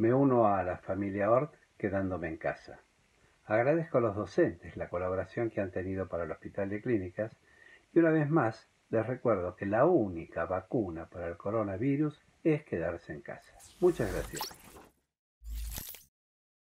Me uno a la familia Ort quedándome en casa. Agradezco a los docentes la colaboración que han tenido para el Hospital de Clínicas y una vez más les recuerdo que la única vacuna para el coronavirus es quedarse en casa. Muchas gracias.